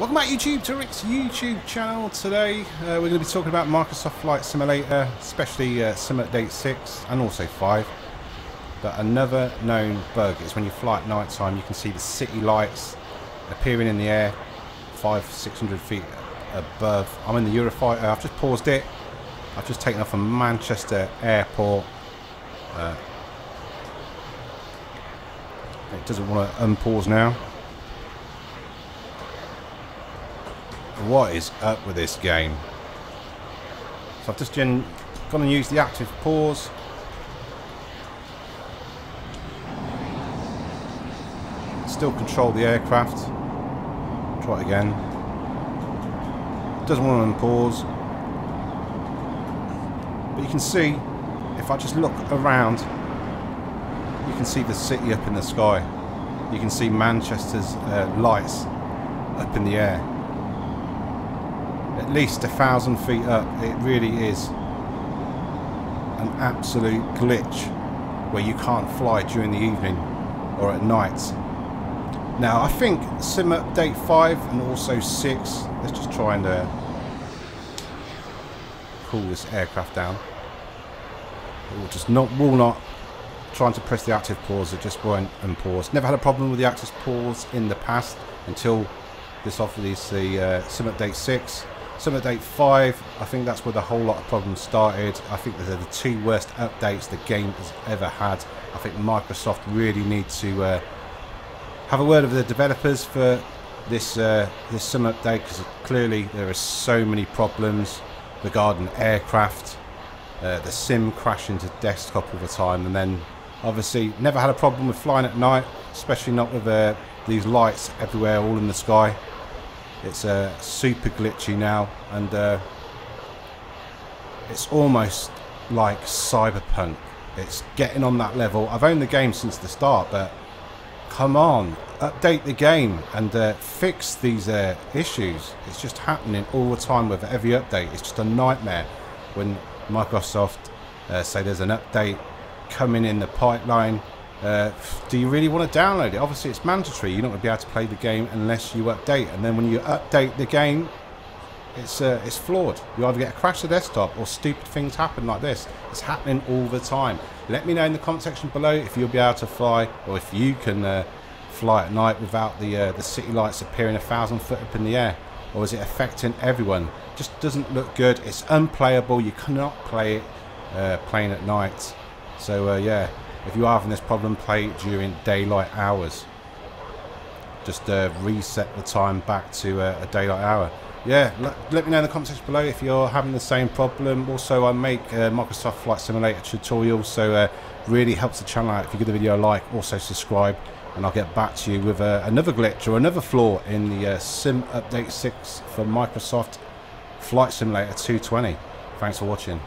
Welcome back YouTube to Rick's YouTube channel. Today uh, we're going to be talking about Microsoft Flight Simulator, especially uh, Sim Update 6 and also 5. But another known bug is when you fly at night time you can see the city lights appearing in the air 5 600 feet above. I'm in the Eurofighter, I've just paused it. I've just taken off from Manchester Airport. Uh, it doesn't want to unpause now. What is up with this game? So I've just gone and used the active pause. Still control the aircraft. Try it again. Doesn't want to unpause. But you can see, if I just look around, you can see the city up in the sky. You can see Manchester's uh, lights up in the air at least a thousand feet up. It really is an absolute glitch where you can't fly during the evening or at night. Now I think Sim Update 5 and also 6, let's just try and uh, cool this aircraft down. It will just not, will not, trying to press the active pause, it just won't unpause. Never had a problem with the active pause in the past until this obviously uh, Sim Update 6 Sim Update 5, I think that's where the whole lot of problems started. I think they're the two worst updates the game has ever had. I think Microsoft really need to uh, have a word with the developers for this uh, this Sim Update because clearly there are so many problems regarding aircraft, uh, the sim crashing to desktop all the time, and then obviously never had a problem with flying at night, especially not with uh, these lights everywhere, all in the sky. It's uh, super glitchy now, and uh, it's almost like Cyberpunk. It's getting on that level. I've owned the game since the start, but come on, update the game and uh, fix these uh, issues. It's just happening all the time with every update. It's just a nightmare when Microsoft uh, say there's an update coming in the pipeline uh, do you really want to download it? Obviously, it's mandatory. You're not going to be able to play the game unless you update. And then when you update the game, it's uh, it's flawed. You either get a crash to desktop or stupid things happen like this. It's happening all the time. Let me know in the comment section below if you'll be able to fly or if you can uh, fly at night without the uh, the city lights appearing a thousand foot up in the air. Or is it affecting everyone? Just doesn't look good. It's unplayable. You cannot play it uh, playing at night. So uh, yeah. If you are having this problem, play during daylight hours. Just uh, reset the time back to uh, a daylight hour. Yeah, let, me know in the comments section below if you're having the same problem. Also, I make uh, Microsoft Flight Simulator tutorials, so uh, really helps the channel out if you give the video a like. Also, subscribe, and I'll get back to you with uh, another glitch or another flaw in the Sim Update 6 for Microsoft Flight Simulator 220. Thanks for watching.